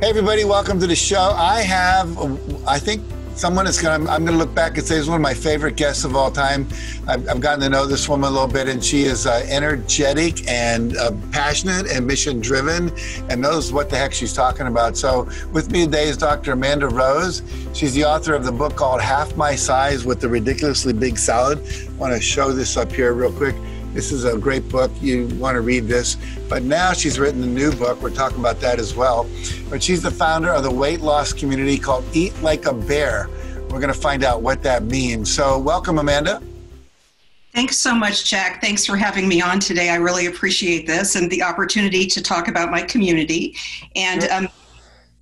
Hey, everybody, welcome to the show. I have, I think someone is going to, I'm going to look back and say is one of my favorite guests of all time. I've, I've gotten to know this woman a little bit, and she is uh, energetic and uh, passionate and mission driven and knows what the heck she's talking about. So, with me today is Dr. Amanda Rose. She's the author of the book called Half My Size with the Ridiculously Big Salad. I want to show this up here real quick. This is a great book. You want to read this. But now she's written a new book. We're talking about that as well. But she's the founder of the weight loss community called Eat Like a Bear. We're going to find out what that means. So, welcome, Amanda. Thanks so much, Jack. Thanks for having me on today. I really appreciate this and the opportunity to talk about my community. And um,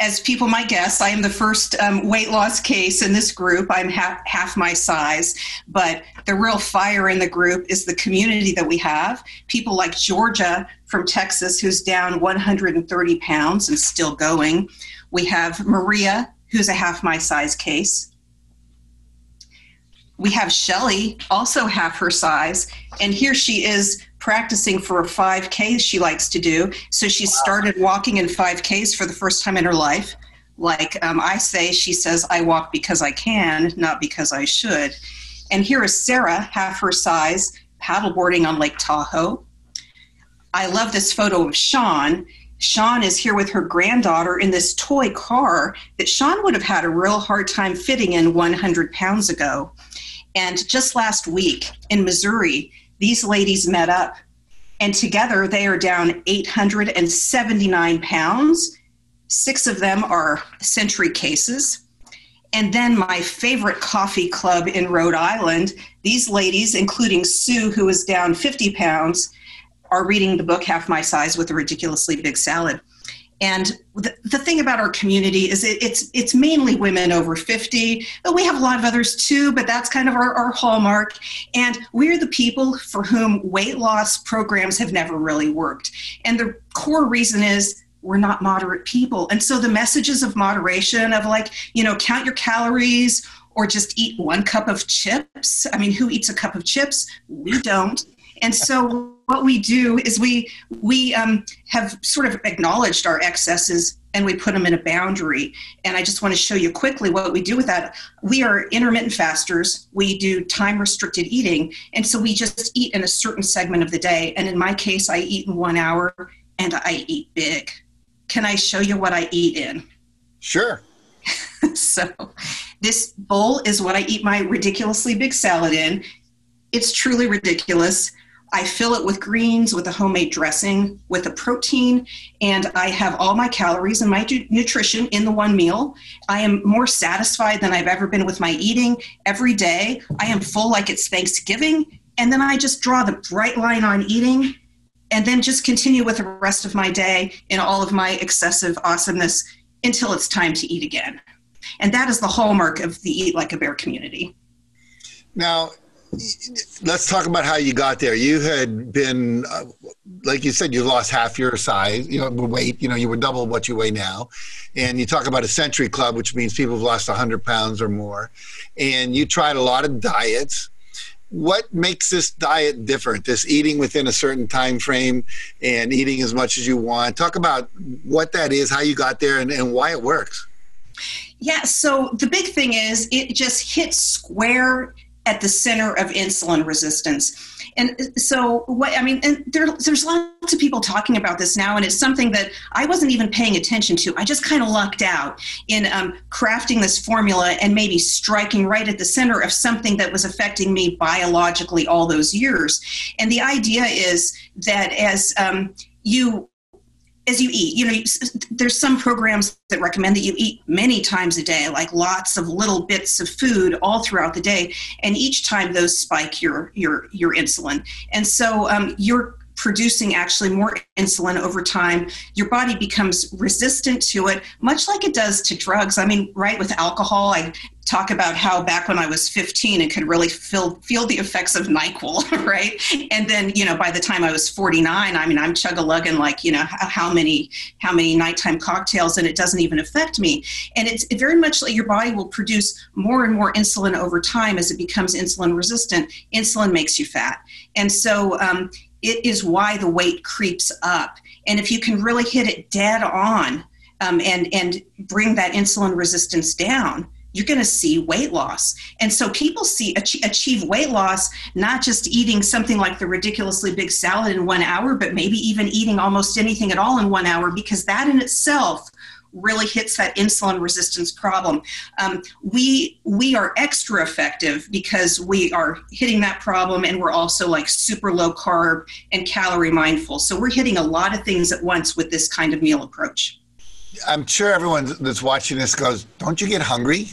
as people might guess, I am the first um, weight loss case in this group. I'm half, half my size, but the real fire in the group is the community that we have. People like Georgia from Texas, who's down 130 pounds and still going. We have Maria, who's a half my size case. We have Shelly, also half her size, and here she is practicing for a 5K she likes to do. So she started walking in 5Ks for the first time in her life. Like um, I say, she says, I walk because I can, not because I should. And here is Sarah, half her size, paddleboarding on Lake Tahoe. I love this photo of Sean. Sean is here with her granddaughter in this toy car that Sean would have had a real hard time fitting in 100 pounds ago. And just last week in Missouri, these ladies met up and together they are down 879 pounds. Six of them are century cases. And then my favorite coffee club in Rhode Island, these ladies, including Sue, who is down 50 pounds, are reading the book Half My Size with a Ridiculously Big Salad. And the, the thing about our community is it, it's it's mainly women over 50, but we have a lot of others too, but that's kind of our, our hallmark. And we're the people for whom weight loss programs have never really worked. And the core reason is we're not moderate people. And so the messages of moderation of like, you know, count your calories or just eat one cup of chips. I mean, who eats a cup of chips? We don't. And so what we do is we we um, have sort of acknowledged our excesses and we put them in a boundary. And I just want to show you quickly what we do with that. We are intermittent fasters. We do time restricted eating, and so we just eat in a certain segment of the day. And in my case, I eat in one hour, and I eat big. Can I show you what I eat in? Sure. so, this bowl is what I eat my ridiculously big salad in. It's truly ridiculous. I fill it with greens, with a homemade dressing, with a protein, and I have all my calories and my nutrition in the one meal. I am more satisfied than I've ever been with my eating every day. I am full like it's Thanksgiving, and then I just draw the bright line on eating and then just continue with the rest of my day in all of my excessive awesomeness until it's time to eat again. And that is the hallmark of the Eat Like a Bear community. Now, let's talk about how you got there. You had been, uh, like you said, you lost half your size, you know, weight. You know, you were double what you weigh now, and you talk about a century club, which means people have lost hundred pounds or more. And you tried a lot of diets. What makes this diet different? This eating within a certain time frame and eating as much as you want. Talk about what that is, how you got there, and, and why it works. Yeah, so the big thing is it just hits square at the center of insulin resistance. And so, what I mean, and there, there's lots of people talking about this now, and it's something that I wasn't even paying attention to. I just kind of lucked out in um, crafting this formula and maybe striking right at the center of something that was affecting me biologically all those years. And the idea is that as um, you as you eat. You know there's some programs that recommend that you eat many times a day like lots of little bits of food all throughout the day and each time those spike your your your insulin. And so um, you're producing actually more insulin over time your body becomes resistant to it much like it does to drugs i mean right with alcohol i talk about how back when I was 15 it could really feel feel the effects of Nyquil, right? And then you know by the time I was 49, I mean I'm chug a lugging like you know how many how many nighttime cocktails and it doesn't even affect me. And it's very much like your body will produce more and more insulin over time as it becomes insulin resistant. Insulin makes you fat, and so um, it is why the weight creeps up. And if you can really hit it dead on um, and and bring that insulin resistance down you're going to see weight loss. And so people see achieve weight loss not just eating something like the ridiculously big salad in one hour, but maybe even eating almost anything at all in one hour, because that in itself really hits that insulin resistance problem. Um, we we are extra effective because we are hitting that problem, and we're also like super low carb and calorie mindful. So we're hitting a lot of things at once with this kind of meal approach. I'm sure everyone that's watching this goes, "Don't you get hungry?"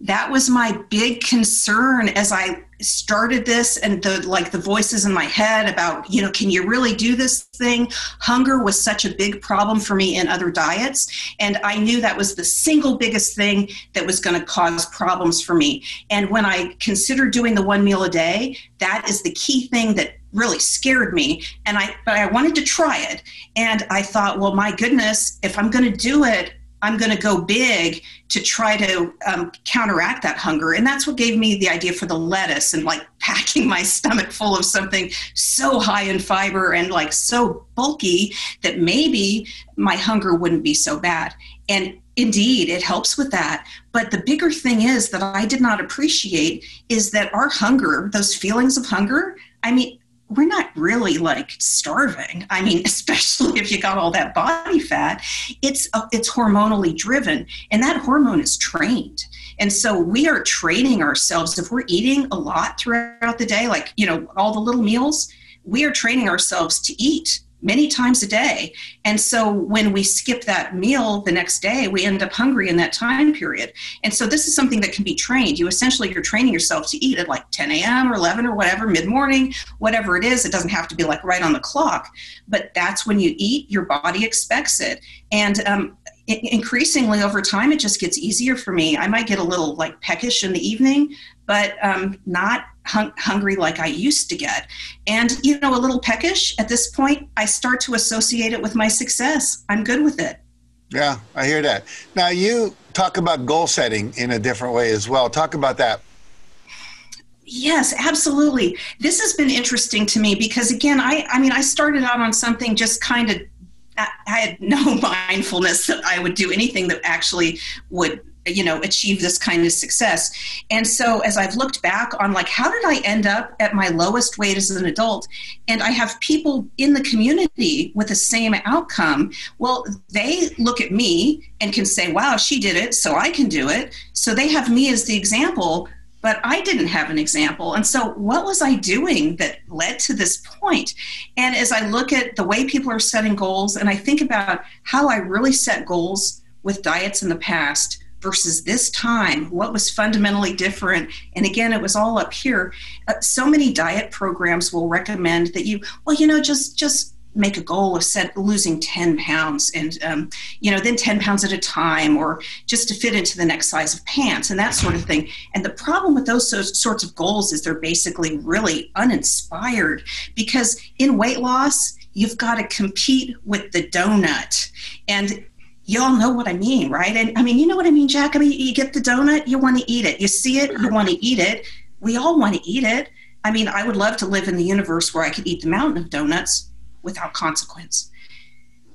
That was my big concern as I started this and the like the voices in my head about, you know, can you really do this thing? Hunger was such a big problem for me in other diets. And I knew that was the single biggest thing that was going to cause problems for me. And when I considered doing the one meal a day, that is the key thing that really scared me and i but i wanted to try it and i thought well my goodness if i'm going to do it I'm going to go big to try to um, counteract that hunger. And that's what gave me the idea for the lettuce and like packing my stomach full of something so high in fiber and like so bulky that maybe my hunger wouldn't be so bad. And indeed, it helps with that. But the bigger thing is that I did not appreciate is that our hunger, those feelings of hunger, I mean, we're not really like starving. I mean, especially if you got all that body fat, it's uh, it's hormonally driven, and that hormone is trained. And so we are training ourselves. If we're eating a lot throughout the day, like you know all the little meals, we are training ourselves to eat many times a day. And so when we skip that meal the next day, we end up hungry in that time period. And so this is something that can be trained. You essentially you're training yourself to eat at like 10 a.m. or 11 or whatever, mid morning, whatever it is. It doesn't have to be like right on the clock, but that's when you eat. Your body expects it. And um, increasingly over time, it just gets easier for me. I might get a little like peckish in the evening, but um, not hung- hungry like I used to get. And, you know, a little peckish at this point, I start to associate it with my success. I'm good with it. Yeah, I hear that. Now, you talk about goal setting in a different way as well. Talk about that. Yes, absolutely. This has been interesting to me because again, I I mean, I started out on something just kind of I had no mindfulness that I would do anything that actually would you know achieve this kind of success and so as i've looked back on like how did i end up at my lowest weight as an adult and i have people in the community with the same outcome well they look at me and can say wow she did it so i can do it so they have me as the example but I didn't have an example. And so, what was I doing that led to this point? And as I look at the way people are setting goals, and I think about how I really set goals with diets in the past, versus this time what was fundamentally different? And again it was all up here. Uh, so many diet programs will recommend that you well you know just just make a goal of set losing 10 pounds and um, you know then 10 pounds at a time or just to fit into the next size of pants and that sort of thing. And the problem with those sorts of goals is they're basically really uninspired because in weight loss you've got to compete with the donut. And y'all know what I mean, right? And I mean, you know what I mean, Jack? I mean, you get the donut, you want to eat it. You see it, you want to eat it. We all want to eat it. I mean, I would love to live in the universe where I could eat the mountain of donuts without consequence.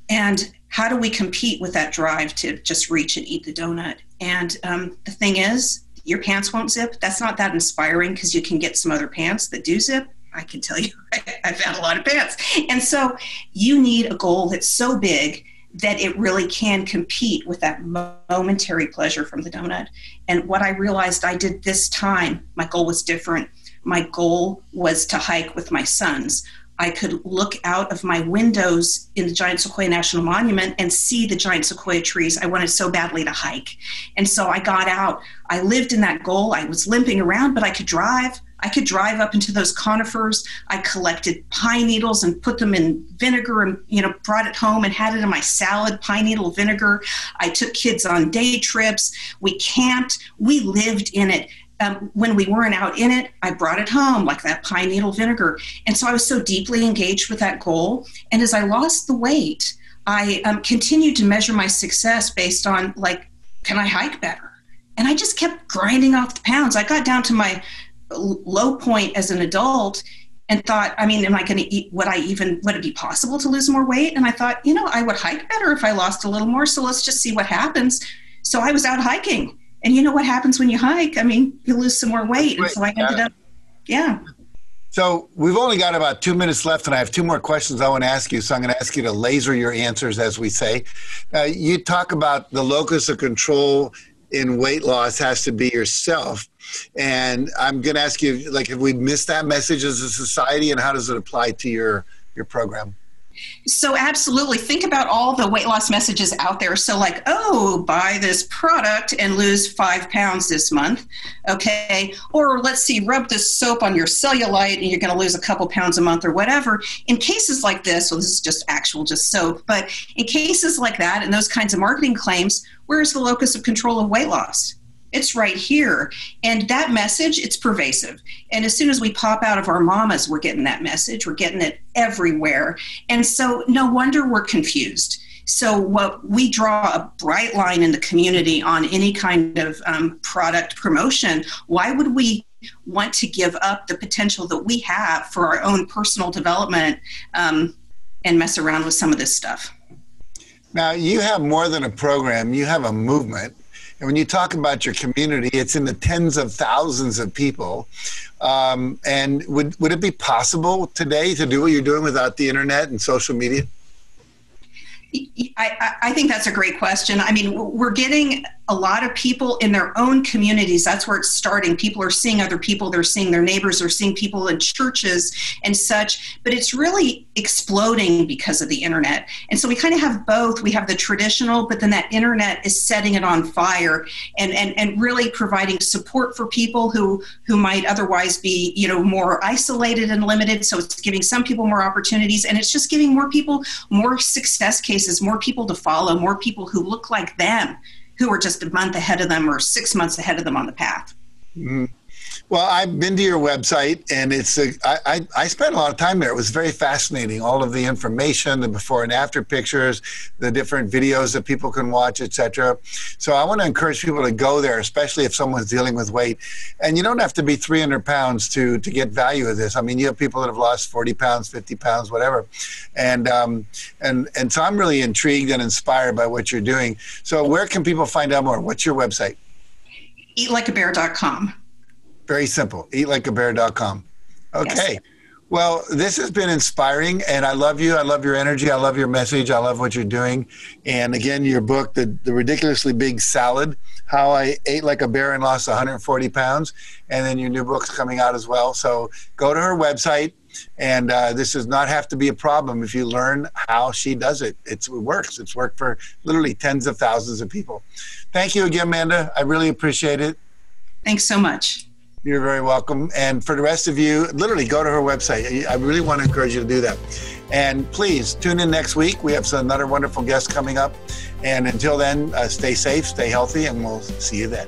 And how do we compete with that drive to just reach and eat the donut? And um, the thing is, your pants won't zip. That's not that inspiring because you can get some other pants that do zip. I can tell you, I've had a lot of pants. And so you need a goal that's so big that it really can compete with that momentary pleasure from the donut. And what I realized I did this time, my goal was different. My goal was to hike with my sons. I could look out of my windows in the Giant Sequoia National Monument and see the giant sequoia trees. I wanted so badly to hike. And so I got out. I lived in that goal. I was limping around, but I could drive. I could drive up into those conifers. I collected pine needles and put them in vinegar and you know brought it home and had it in my salad, pine needle vinegar. I took kids on day trips. We camped. We lived in it. Um, when we weren't out in it, I brought it home like that pine needle vinegar. And so I was so deeply engaged with that goal. And as I lost the weight, I um, continued to measure my success based on like, can I hike better? And I just kept grinding off the pounds. I got down to my low point as an adult and thought, I mean, am I going to eat? Would I even, would it be possible to lose more weight? And I thought, you know, I would hike better if I lost a little more. So let's just see what happens. So I was out hiking. And you know what happens when you hike? I mean, you lose some more weight. And so I ended up, yeah. So we've only got about two minutes left, and I have two more questions I want to ask you. So I'm going to ask you to laser your answers, as we say. Uh, you talk about the locus of control in weight loss has to be yourself. And I'm going to ask you, like, have we missed that message as a society, and how does it apply to your your program? So, absolutely. Think about all the weight loss messages out there. So, like, oh, buy this product and lose five pounds this month. Okay. Or let's see, rub this soap on your cellulite and you're going to lose a couple pounds a month or whatever. In cases like this, well, this is just actual, just soap, but in cases like that and those kinds of marketing claims, where's the locus of control of weight loss? It's right here. And that message, it's pervasive. And as soon as we pop out of our mamas, we're getting that message. We're getting it everywhere. And so no wonder we're confused. So, what we draw a bright line in the community on any kind of um, product promotion. Why would we want to give up the potential that we have for our own personal development um, and mess around with some of this stuff? Now, you have more than a program, you have a movement. And when you talk about your community, it's in the tens of thousands of people. Um, and would, would it be possible today to do what you're doing without the internet and social media? I, I think that's a great question. I mean, we're getting a lot of people in their own communities. That's where it's starting. People are seeing other people, they're seeing their neighbors, they're seeing people in churches and such. But it's really exploding because of the internet. And so we kind of have both. We have the traditional, but then that internet is setting it on fire and, and, and really providing support for people who, who might otherwise be, you know, more isolated and limited. So it's giving some people more opportunities and it's just giving more people more success cases, more people to follow, more people who look like them who are just a month ahead of them or six months ahead of them on the path. Mm-hmm. Well, I've been to your website, and it's a, I, I, I spent a lot of time there. It was very fascinating. All of the information, the before and after pictures, the different videos that people can watch, etc. So I want to encourage people to go there, especially if someone's dealing with weight. And you don't have to be 300 pounds to to get value of this. I mean, you have people that have lost 40 pounds, 50 pounds, whatever. And um, and and so I'm really intrigued and inspired by what you're doing. So where can people find out more? What's your website? Eatlikeabear.com. Very simple. Eatlikeabear.com. Okay. Yes. Well, this has been inspiring, and I love you. I love your energy. I love your message. I love what you're doing. And again, your book, The, the Ridiculously Big Salad How I Ate Like a Bear and Lost 140 Pounds. And then your new book's coming out as well. So go to her website, and uh, this does not have to be a problem if you learn how she does it. It's, it works. It's worked for literally tens of thousands of people. Thank you again, Amanda. I really appreciate it. Thanks so much. You're very welcome. And for the rest of you, literally go to her website. I really want to encourage you to do that. And please tune in next week. We have another wonderful guest coming up. And until then, uh, stay safe, stay healthy, and we'll see you then.